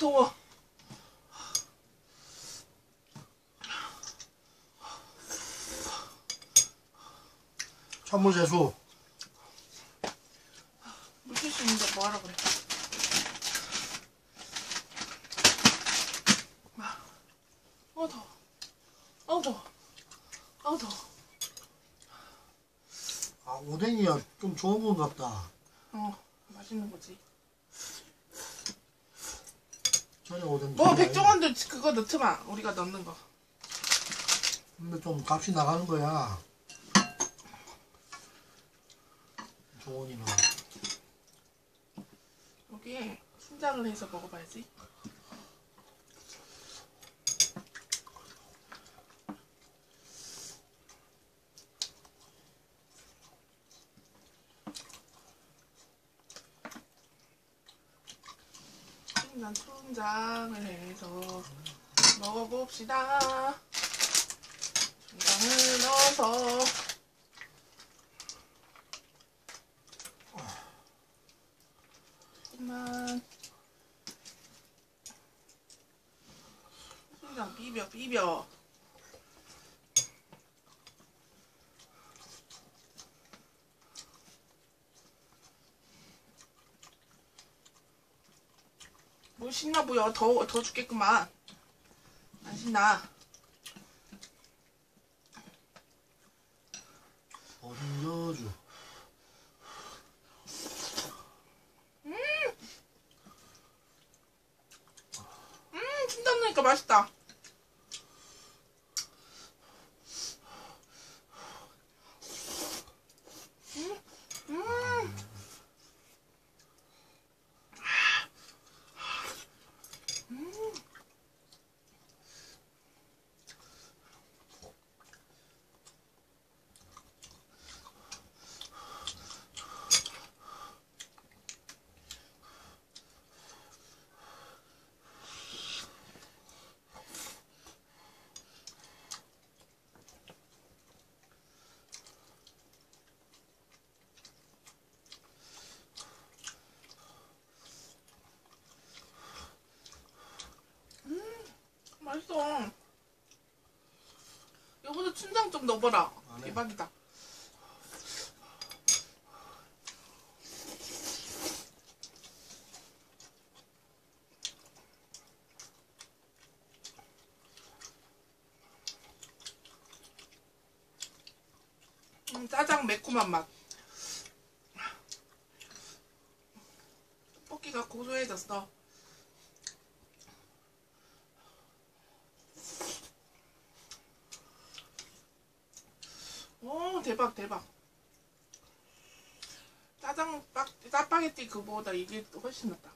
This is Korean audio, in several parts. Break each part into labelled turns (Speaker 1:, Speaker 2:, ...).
Speaker 1: 더워.
Speaker 2: 찬물 재수.
Speaker 1: 물티슈 있는데 뭐하라 그래. 어 더워. 어 더워. 어 더워.
Speaker 2: 아, 오뎅이야. 좀 좋은 건 같다.
Speaker 1: 어 맛있는 거지. 뭐
Speaker 2: 좋아해.
Speaker 1: 백종원도 그거 넣지 마. 우리가 넣는 거.
Speaker 2: 근데 좀 값이 나가는 거야. 종원이는.
Speaker 1: 여기에 순장을 해서 먹어봐야지. 난 순장을 해서 먹어봅시다. 순장을 넣어서. 조금만. 순장 비벼 비벼 뭐 신나 보여. 더, 더 죽겠구만. 안 신나.
Speaker 2: 어린 여주.
Speaker 1: 음! 순장 넣으니까 맛있다 음, 음. 맛있어. 여보도 춘장 좀 넣어봐라. 대박이다. 음, 짜장 매콤한 맛. 떡볶이가 고소해졌어. 오 대박. 짜장 빡 짜파게티 그거보다 이게 훨씬 낫다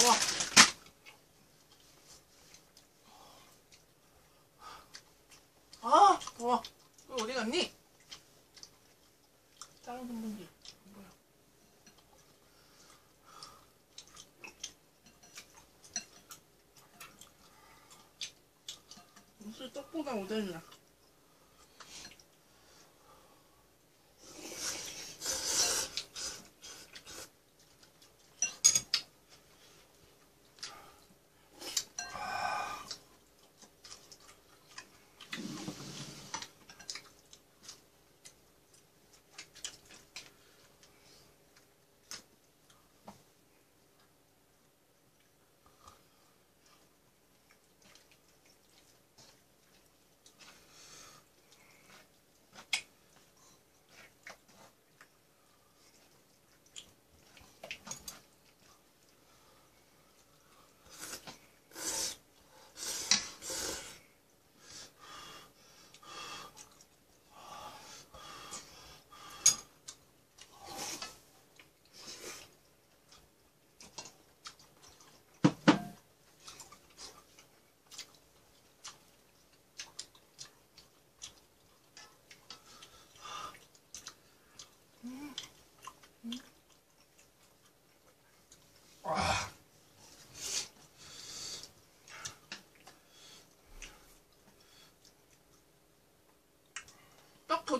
Speaker 1: 음, 더워. 아, 더워. 너 어디 갔니? 다른 선분기. 뭐야? 무슨 떡보다 오뎅이야.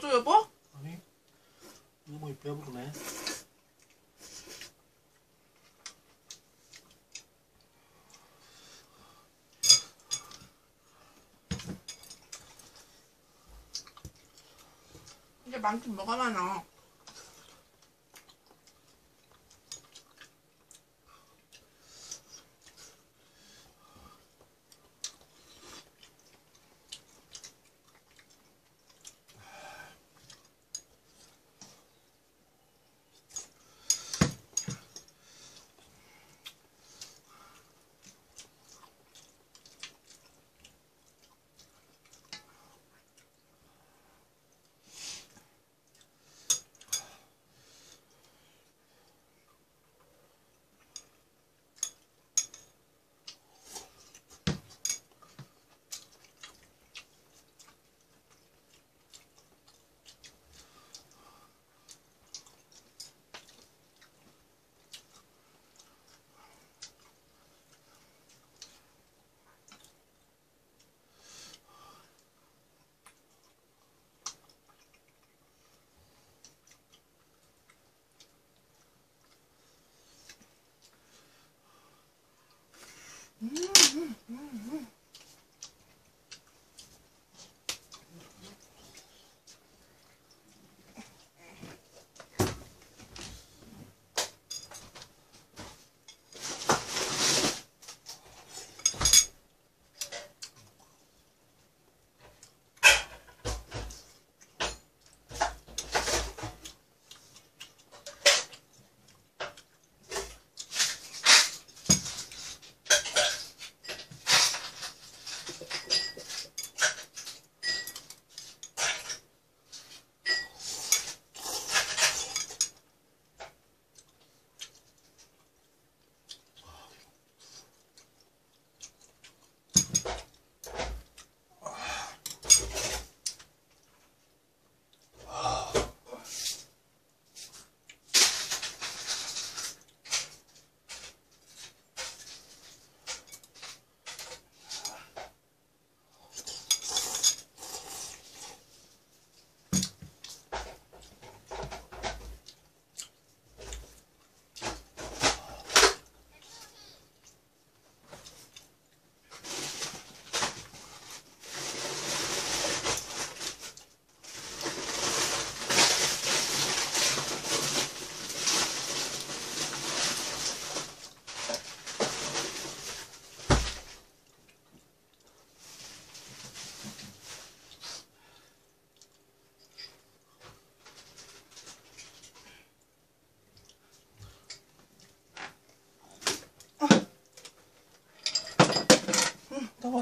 Speaker 1: 떡더 줘, 여보?
Speaker 2: 아니 뭐 배부르네
Speaker 1: 이제 만큼 뭐가 많아.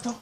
Speaker 1: 더워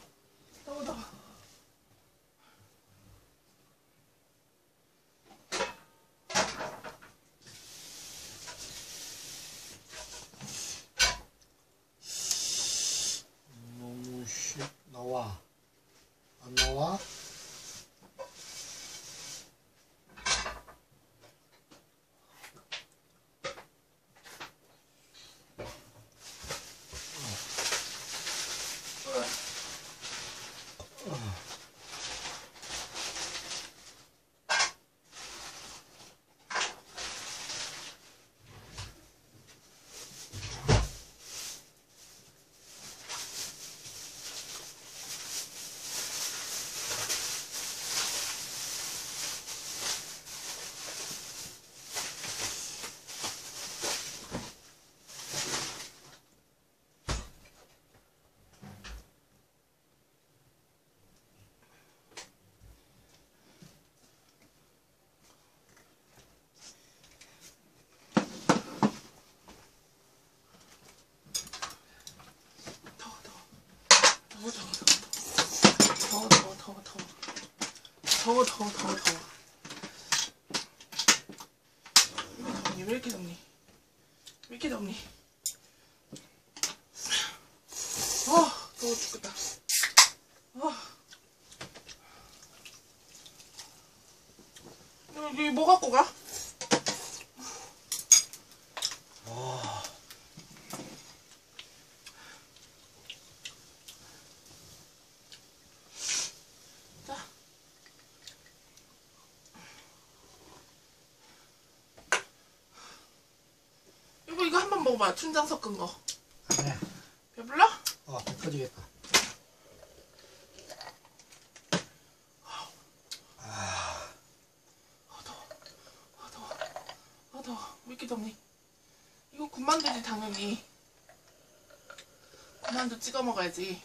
Speaker 1: 더워 더워 더워 더워 더워 더워 왜 이렇게 덥니? 왜 이렇게 덥니 왜 이렇게 덥니 어 더워 죽겠다 어 여기 뭐 갖고 가? 자. 이거 이거 한 번 먹어봐. 춘장 섞은 거.
Speaker 2: 네.
Speaker 1: 배불러?
Speaker 2: 어, 배 터지겠다.
Speaker 1: 아 더워. 아 더워. 왜 이렇게 덥니? 이거 군만두지 당연히. 군만두 찍어 먹어야지.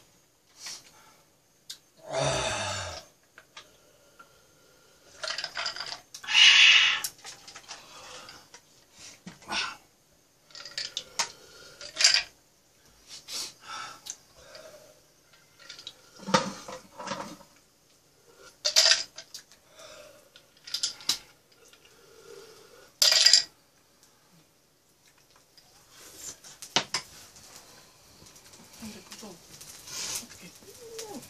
Speaker 1: 근데 무서워. 어떡해. 오.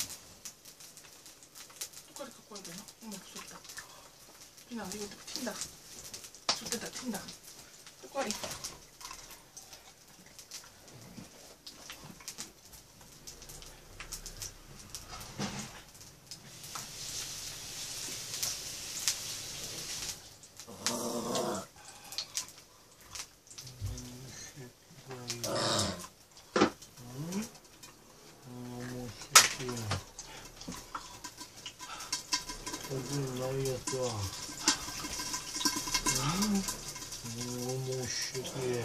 Speaker 1: 뚜까리 갖고 와야 되나? 어머, 무섭다. 비나, 이거 튄다. 좋겠다, 튄다. 뚜까리.
Speaker 2: 어머, 새끼야. 어디 나이였어. 응? 어머, 새끼야.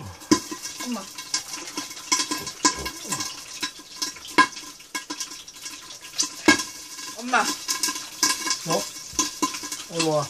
Speaker 1: 엄마. 엄마.
Speaker 2: 어? 얼른 와.